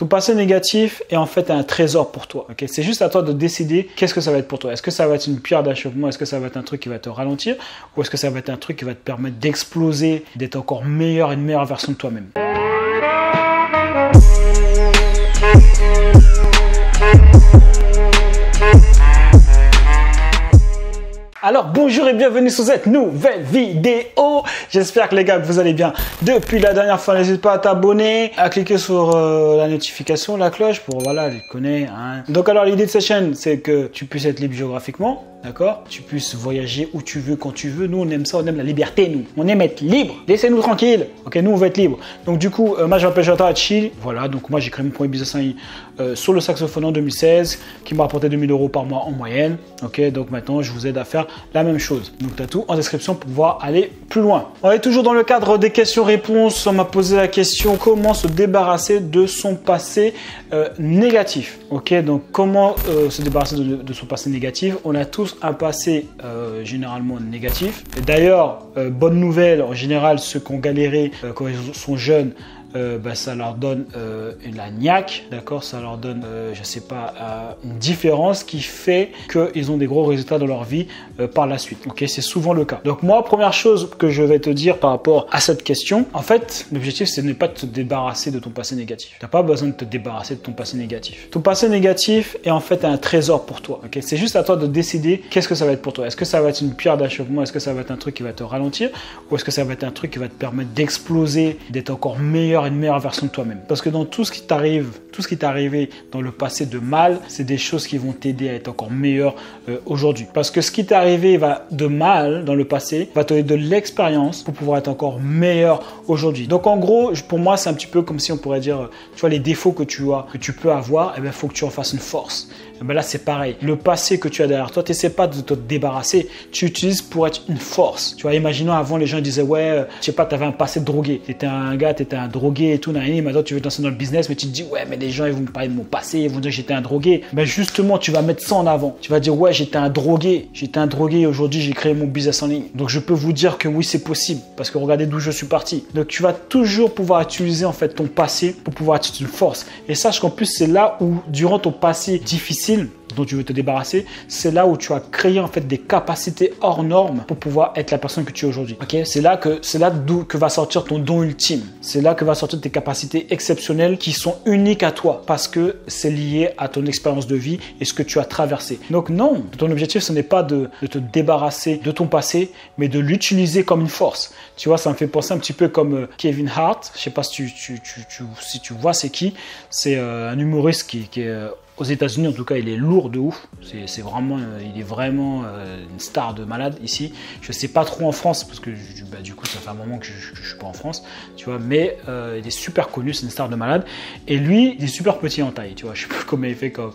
Ton passé négatif est en fait un trésor pour toi. c'est juste à toi de décider qu'est-ce que ça va être pour toi. Est-ce que ça va être une pierre d'achoppement Est-ce que ça va être un truc qui va te ralentir? Ou est-ce que ça va être un truc qui va te permettre d'exploser, d'être encore meilleur, une meilleure version de toi-même? Alors bonjour et bienvenue sur cette nouvelle vidéo. J'espère que les gars vous allez bien depuis la dernière fois. N'hésite pas à t'abonner, à cliquer sur euh, la notification, la cloche pour voilà les connaître. Hein. Donc alors l'idée de cette chaîne c'est que tu puisses être libre géographiquement, d'accord? Tu puisses voyager où tu veux, quand tu veux. Nous on aime ça, on aime la liberté nous. On aime être libre. Laissez-nous tranquille. Ok, nous on veut être libre. Donc du coup, euh, moi je m'appelle Jonathan Hachi. Voilà, donc moi j'ai créé mon premier business ligne euh, sur le saxophone en 2016 qui m'a rapporté 2000 euros par mois en moyenne. Ok, donc maintenant je vous aide à faire la même chose. Donc tu as tout en description pour pouvoir aller plus loin. On est toujours dans le cadre des questions-réponses. On m'a posé la question comment se débarrasser de son passé euh, négatif? Ok, donc comment euh, se débarrasser de, son passé négatif? On a tous un passé généralement négatif. D'ailleurs, bonne nouvelle, en général, ceux qui ont galéré quand ils sont jeunes, euh, bah, ça leur donne euh, la niaque, d'accord? Ça leur donne, euh, je sais pas, euh, une différence qui fait qu'ils ont des gros résultats dans leur vie par la suite. Ok, c'est souvent le cas. Donc moi, première chose que je vais te dire par rapport à cette question, en fait, l'objectif c'est de ne pas te débarrasser de ton passé négatif. Tu n'as pas besoin de te débarrasser de ton passé négatif. Ton passé négatif est en fait un trésor pour toi. Ok, c'est juste à toi de décider qu'est-ce que ça va être pour toi? Est-ce que ça va être une pierre d'achoppement? Est-ce que ça va être un truc qui va te ralentir? Ou est-ce que ça va être un truc qui va te permettre d'exploser, d'être encore meilleur une meilleure version de toi-même? Parce que dans tout ce qui t'arrive, tout ce qui t'est arrivé dans le passé de mal, c'est des choses qui vont t'aider à être encore meilleur euh, aujourd'hui. Parce que ce qui t'est arrivé va de mal dans le passé va te donner de l'expérience pour pouvoir être encore meilleur aujourd'hui. Donc en gros, pour moi, c'est un petit peu comme si on pourrait dire, euh, tu vois, les défauts que tu as, que tu peux avoir, et eh bien, faut que tu en fasses une force. Et eh bien là, c'est pareil. Le passé que tu as derrière toi, tu pas de te débarrasser. Tu utilises pour être une force. Tu vois, imaginons avant, les gens disaient, ouais, euh, je sais pas, tu avais un passé de drogué. Tu étais un gars, tu étais un drogué et tout, maintenant tu veux te dans le business, mais tu te dis, ouais, mais les gens ils vont me parler de mon passé, ils vont dire j'étais un drogué. Mais justement, tu vas mettre ça en avant. Tu vas dire, ouais, j'étais un drogué, j'étais un drogué aujourd'hui j'ai créé mon business en ligne. Donc je peux vous dire que oui, c'est possible parce que regardez d'où je suis parti. Donc tu vas toujours pouvoir utiliser en fait ton passé pour pouvoir être une force. Et sache qu'en plus, c'est là où, durant ton passé difficile, dont tu veux te débarrasser, c'est là où tu as créé en fait des capacités hors normes pour pouvoir être la personne que tu es aujourd'hui. Ok, c'est là que c'est là d'où que va sortir ton don ultime. C'est là que va sortir tes capacités exceptionnelles qui sont uniques à toi parce que c'est lié à ton expérience de vie et ce que tu as traversé. Donc non, ton objectif ce n'est pas de, te débarrasser de ton passé, mais de l'utiliser comme une force. Tu vois, ça me fait penser un petit peu comme euh, Kevin Hart. Je sais pas si tu, vois c'est qui. C'est euh, un humoriste qui, qui est euh, aux États-Unis, en tout cas, il est lourd de ouf. C'est vraiment, euh, il est vraiment euh, une star de malade ici. Je sais pas trop en France parce que bah, du coup, ça fait un moment que je, ne suis pas en France, tu vois. Mais euh, il est super connu, c'est une star de malade. Et lui, il est super petit en taille, tu vois. Je sais pas comment il fait comme,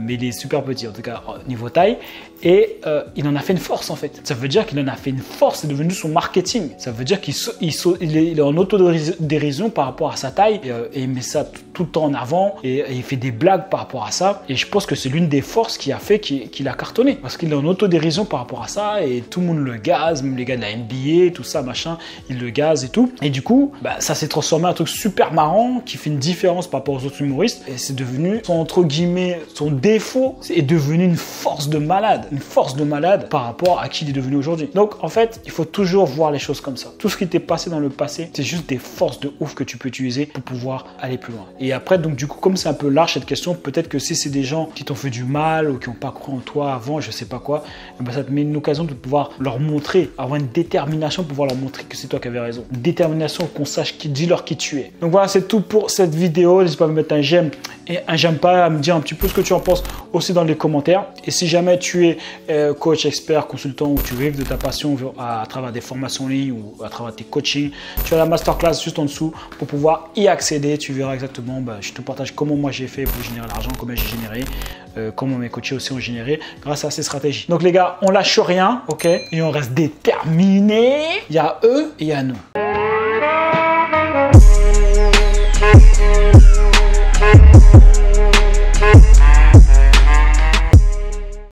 mais il est super petit en tout cas niveau taille. Et il en a fait une force en fait. Ça veut dire qu'il en a fait une force. C'est devenu son marketing. Ça veut dire qu'il il, est, en autodérision par rapport à sa taille et, il met ça tout, le temps en avant et il fait des blagues par rapport à ça. Et je pense que c'est l'une des forces qui a fait qu'il a cartonné. Parce qu'il est en autodérision par rapport à ça et tout le monde le gaze, même les gars de la NBA, tout ça, machin, ils le gazent et tout. Et du coup, bah, ça s'est transformé en un truc super marrant qui fait une différence par rapport aux autres humoristes. Et c'est devenu, son, entre guillemets, son défaut est devenu une force de malade. Une force de malade par rapport à qui il est devenu aujourd'hui. Donc en fait, il faut toujours voir les choses comme ça. Tout ce qui t'est passé dans le passé, c'est juste des forces de ouf que tu peux utiliser pour pouvoir aller plus loin. Et après, donc du coup, comme c'est un peu large cette question, peut-être que si c'est des gens qui t'ont fait du mal ou qui n'ont pas cru en toi avant, je sais pas quoi, eh ben ça te met une occasion de pouvoir leur montrer, avoir une détermination pour pouvoir leur montrer que c'est toi qui avais raison. Une détermination qu'on sache qui, dis-leur qui tu es. Donc voilà, c'est tout pour cette vidéo. N'hésite pas à me mettre un j'aime et un j'aime pas, à me dire un petit peu ce que tu en penses aussi dans les commentaires. Et si jamais tu es euh, coach, expert, consultant ou tu rêves de ta passion à, travers des formations en ligne ou à travers tes coachings, tu as la masterclass juste en dessous pour pouvoir y accéder. Tu verras exactement, bah, je te partage comment moi j'ai fait pour générer l'argent, comment j'ai généré, euh, comment mes coachés aussi ont généré grâce à ces stratégies. Donc les gars, on lâche rien, ok? Et on reste déterminé. Il y a eux et il y a nous.